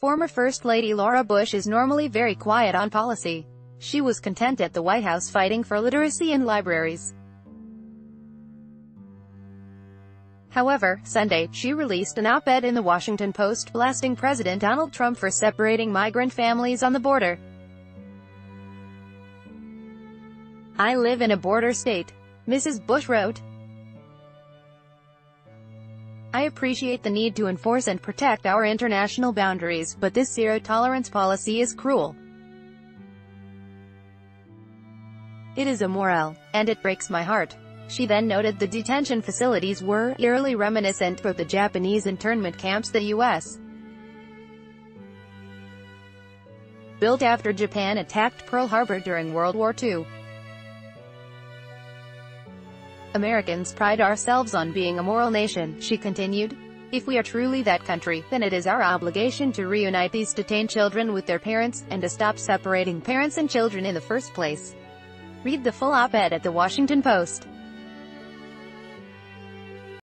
Former First Lady Laura Bush is normally very quiet on policy. She was content at the White House fighting for literacy in libraries. However, Sunday, she released an op-ed in the Washington Post blasting President Donald Trump for separating migrant families on the border. I live in a border state. Mrs. Bush wrote. I appreciate the need to enforce and protect our international boundaries, but this zero-tolerance policy is cruel. It is immoral, and it breaks my heart. She then noted the detention facilities were eerily reminiscent of the Japanese internment camps the U.S. built after Japan attacked Pearl Harbor during World War II. Americans pride ourselves on being a moral nation, she continued. If we are truly that country, then it is our obligation to reunite these detained children with their parents, and to stop separating parents and children in the first place. Read the full op-ed at The Washington Post.